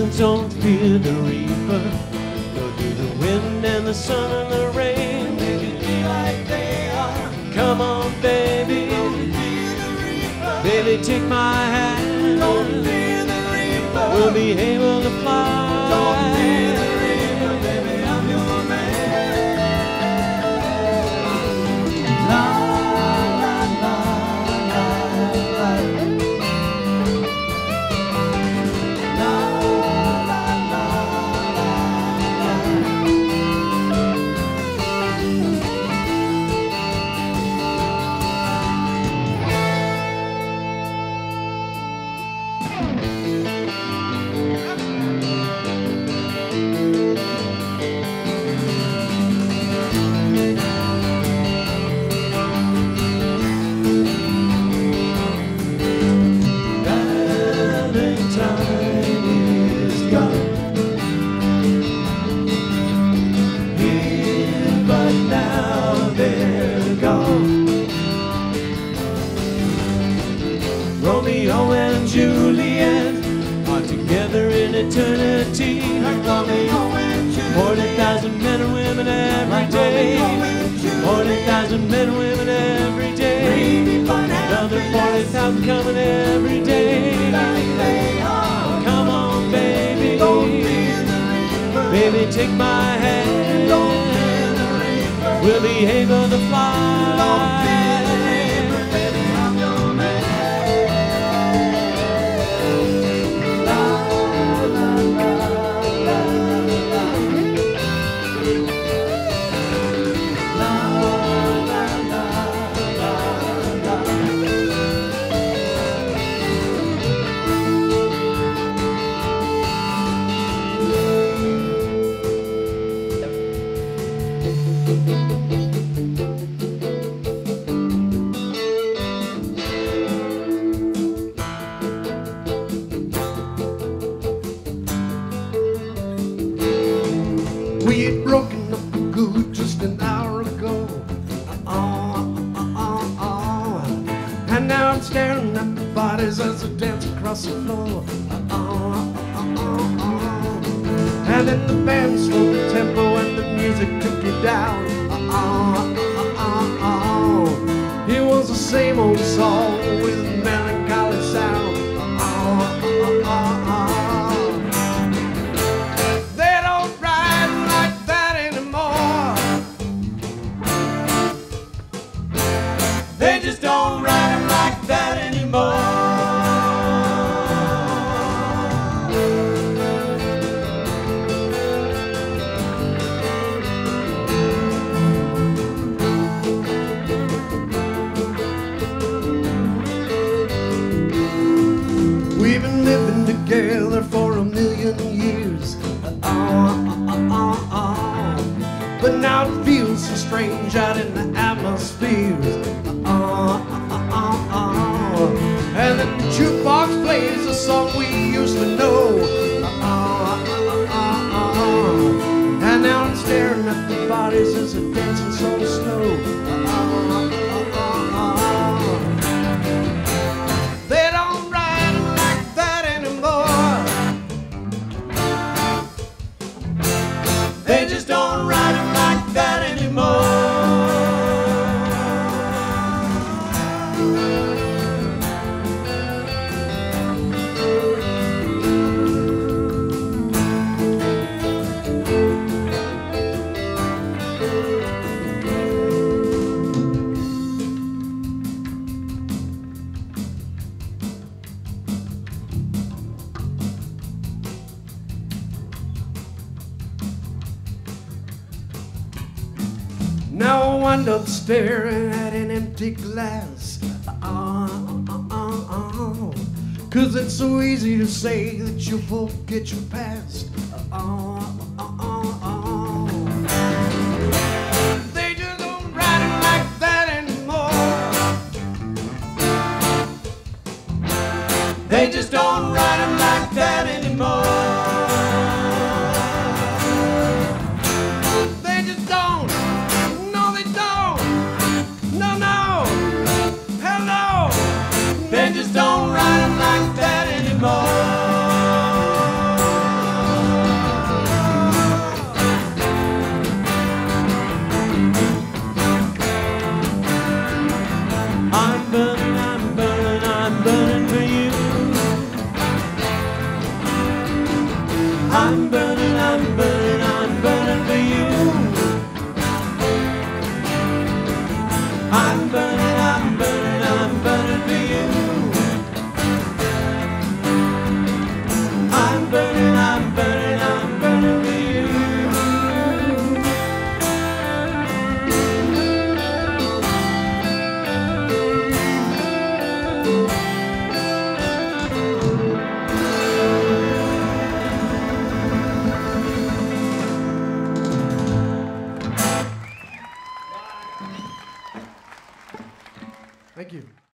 Seasons don't fear the reaper, nor do the wind and the sun and the rain. They can be like they are. Come on, baby. Don't fear the reaper. Baby, take my hand. Don't fear the reaper. We'll be able to fly. Thousand men and women every day. Another forty thousand coming every day. Come on, baby. Baby, take my hand. We'll be able to fly. Just an hour ago. Uh, uh, uh, uh. And now I'm staring at the bodies as they dance across the floor. Uh, uh, uh, uh. And then the band slowed the tempo and the music took you down. Uh, uh, uh, uh. It was the same old song with a now it feels so strange out in the atmosphere. Uh, uh, uh. And the jukebox plays a song we used to know. And now I'm staring at the bodies as they're dancing so slow. Now wind up staring at an empty glass. Uh, uh, uh, uh. Cause it's so easy to say that you forget your past. They just don't 'em like that anymore. They just don't ride 'em like that anymore. Then just don't ride.